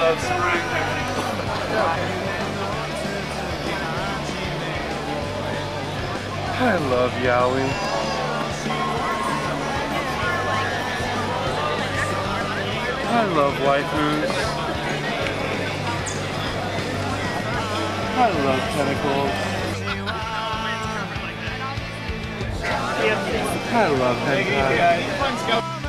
love spring. I love Yowie. I love waifus. I love tentacles. I love hentai.